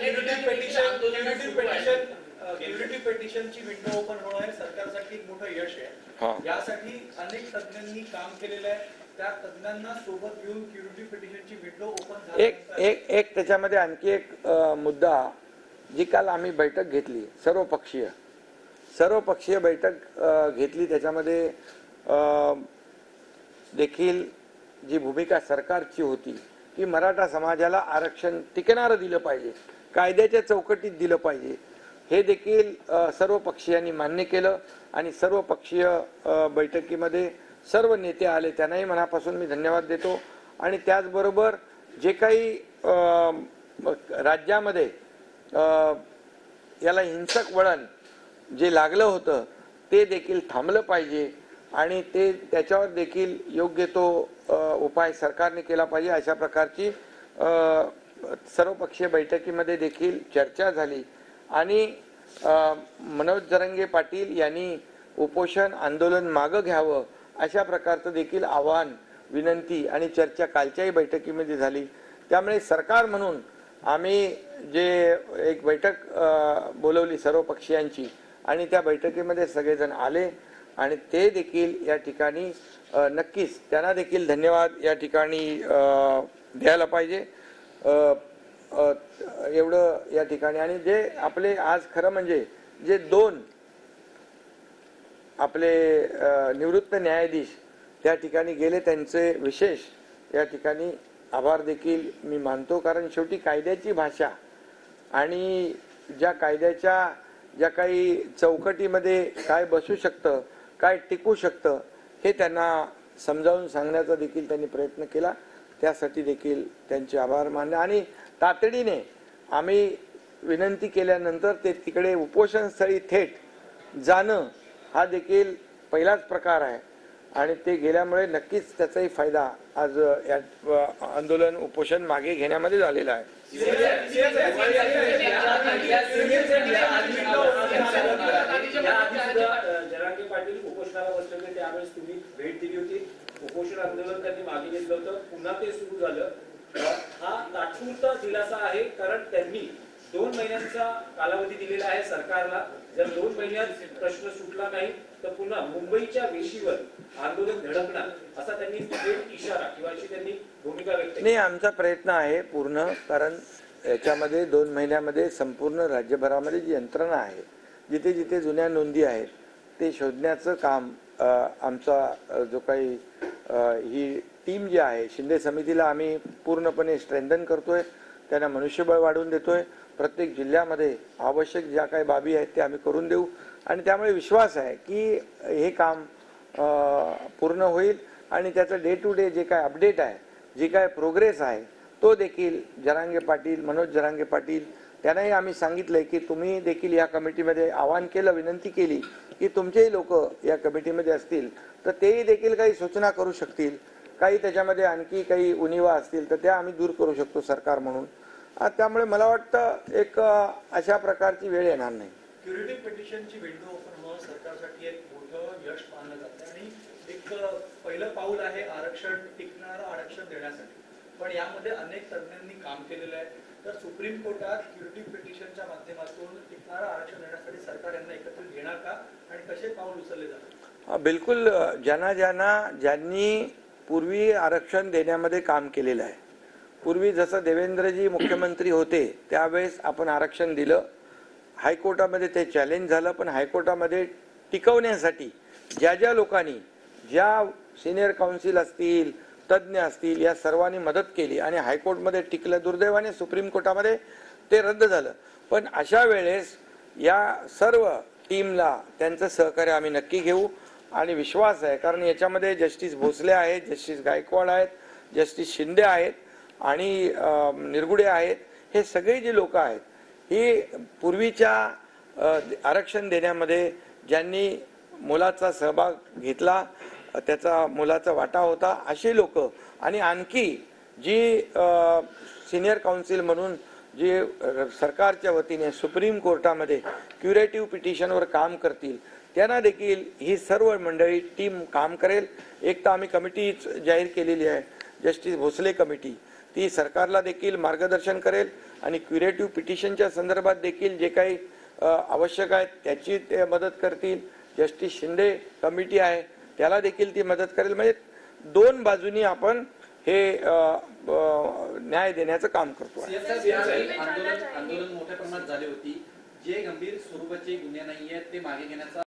Curative petition curative petition curative पेटिशनची window open होणं हे सरकारसाठी एक मोठं यश हा. आहे यासाठी अनेक तज्ञांनी काम केलेलं आहे. त्या तज्ञांना सोबत घेऊन क्युरिटी पेटिशनची विंडो ओपन एक एक एक त्याच्यामध्ये आणखी एक मुद्दा जी काल आम्ही बैठक घेतली सर्व पक्षीय सर्व पक्षीय बैठक घेतली. त्याच्यामध्ये देखील जी भूमिका सरकारची होती की मराठा समाजाला आरक्षण टिकणारं दिलं पाहिजे. कायद्याच्या चौकटीत दिलं पाहिजे. हे देखील सर्व पक्षीयांनी मान्य केलं आणि सर्व पक्षीय बैठकीमध्ये सर्व नेते आले त्यांनाही मनापासून मी धन्यवाद देतो. आणि त्याचबरोबर जे काही राज्यामध्ये याला हिंसक वळण जे लागलं होतं ते देखील थांबलं पाहिजे आणि ते त्याच्यावर देखील योग्य तो उपाय सरकारने केला पाहिजे अशा प्रकारची सर्वपक्षीय बैठकीमध्ये देखील चर्चा झाली. आणि मनोज जरंगे पाटील यांनी उपोषण आंदोलन मागं घ्यावं अशा प्रकारचं देखील आव्हान विनंती आणि चर्चा कालच्याही बैठकीमध्ये झाली. त्यामुळे सरकार म्हणून आम्ही जे एक बैठक बोलवली सर्व पक्षीयांची आणि त्या बैठकीमध्ये सगळेजण आले आणि ते देखील या ठिकाणी नक्कीच त्यांना देखील धन्यवाद या ठिकाणी द्यायला पाहिजे. एवढं या ठिकाणी. आणि जे आपले आज खरं म्हणजे जे दोन आपले निवृत्त न्यायाधीश त्या ठिकाणी गेले त्यांचे विशेष या ठिकाणी आभार देखील मी मानतो. कारण शेवटी कायद्याची भाषा आणि ज्या कायद्याच्या ज्या काही चौकटीमध्ये काय बसू शकतं काय टिकू शकतं हे त्यांना समजावून सांगण्याचा देखील त्यांनी प्रयत्न केला. त्यासाठी देखील त्यांचे आभार मानले. आणि तातडीने आम्ही विनंती केल्यानंतर ते तिकडे उपोषणस्थळी थेट जाणं हा देखील पहिलाच प्रकार आहे. आणि ते गेल्यामुळे नक्कीच त्याचाही फायदा आज या आंदोलन उपोषण मागे घेण्यामध्ये झालेला आहे जरांगे पाटील उपोषणाला बसले होते त्यावेळेस तुम्ही भेट दिली होती उपोषण आंदोलन मागे घेतलं होतं. पुन्हा ते सुरू झालं. हा तात्पुरता दिलासा आहे कारण त्यांनी दोन महिन्यांचा कालावधी दिलेला आहे सरकारला. जर दोन महिन्यात प्रश्न सुटला नाही तर पुन्हा मुंबईच्या वेशीवर आंदोलन धडकणार असा त्यांनी इशारा किंवा अशी त्यांनी भूमिका व्यक्त नाही आमचा प्रयत्न आहे पूर्ण कारण याच्यामध्ये दोन महिन्यामध्ये संपूर्ण राज्यभरामध्ये जी यंत्रणा आहे जिथे जिथे जुन्या नोंदी आहेत ते शोधण्याचं काम आमचा जो काही ही टीम जी आहे शिंदे समितीला आम्ही पूर्णपणे स्ट्रेंथन करतोय. त्यांना मनुष्यबळ वाढवून देतोय. प्रत्येक जिल्ह्यामध्ये आवश्यक ज्या काही बाबी आहेत त्या आम्ही करून देऊ. आणि त्यामुळे विश्वास आहे की हे काम पूर्ण होईल. आणि त्याचं डे टू डे जे काय अपडेट आहे जी काय प्रोग्रेस आहे तो देखील जरांगे पाटील मनोज जरांगे पाटील त्यांनाही आम्ही सांगितलंय की तुम्ही देखील या कमिटीमध्ये आवाहन केलं विनंती केली की तुमचेही लोक या कमिटीमध्ये असतील तर तेही देखील काही सूचना करू शकतील. काही त्याच्यामध्ये आणखी काही उणिवा असतील तर त्या आम्ही दूर करू शकतो सरकार म्हणून. त्यामुळे मला वाटतं एक अशा प्रकारची वेळ येणार नाही. विंडो ओपन होणं सरकारसाठी एक मोठं यश मानलं जातं आणि एक पहिलं पाऊल आहे आरक्षण टिकणारं आरक्षण देण्यासाठी. पण यामध्ये अनेक तज्ज्ञांनी काम केलेलं आहे. तर सुप्रीम कोर्टात क्युरिटी पिटिशनच्या माध्यमातून टिकणारं आरक्षण देण्यासाठी सरकार यांना एकत्रित घेणार का? आणि कसे पाऊल उचलले जातात? बिलकुल ज्यांना ज्यांना ज्यांनी पूर्वी आरक्षण देण्यामध्ये काम केलेलं आहे. पूर्वी जसं देवेंद्रजी मुख्यमंत्री होते त्यावेळेस आपण आरक्षण दिलं. हायकोर्टामध्ये ते चॅलेंज झालं पण हायकोर्टामध्ये टिकवण्यासाठी ज्या ज्या लोकांनी ज्या सिनियर काउन्सिल असतील तज्ज्ञ असतील या सर्वांनी मदत केली आणि हायकोर्टमध्ये टिकलं दुर्दैवाने सुप्रीम कोर्टामध्ये ते रद्द झालं. पण अशा वेळेस या सर्व टीमला त्यांचं सहकार्य आम्ही नक्की घेऊ आणि विश्वास आहे कारण याच्यामध्ये जस्टिस भोसले आहेत जस्टिस गायकवाड आहेत जस्टिस शिंदे आहेत आणि निरगुडे आहेत हे सगळे जे लोक आहेत ही पूर्वीच्या आरक्षण देण्यामध्ये ज्यांनी मुलाचा सहभाग घेतला त्याचा मुलाचा वाटा होता अशी लोक. आणि आणखी जी सिनियर काउन्सिल म्हणून जे सरकारच्या वतीने सुप्रीम कोर्टामध्ये क्युरेटिव्ह पिटिशनवर काम करतील त्यांना देखील ही सर्व मंडळी टीम काम करेल. एक तर आम्ही कमिटी जाहीर केलेली आहे जस्टिस भोसले कमिटी ती सरकारला देखील मार्गदर्शन करेल आणि क्युरेटिव्ह पिटिशनच्या संदर्भात देखील जे काही आवश्यक आहे त्याची ते मदत करतील. जस्टिस शिंदे कमिटी आहे त्याला देखील ती मदत करेल. म्हणजे दोन बाजूनी आपण हे न्याय देण्याचं काम करतो. आंदोलन आंदोलन मोठ्या प्रमाणात झाले होती. जे गंभीर स्वरूपाचे गुन्हे नाही आहेत ते मागे घेण्याचा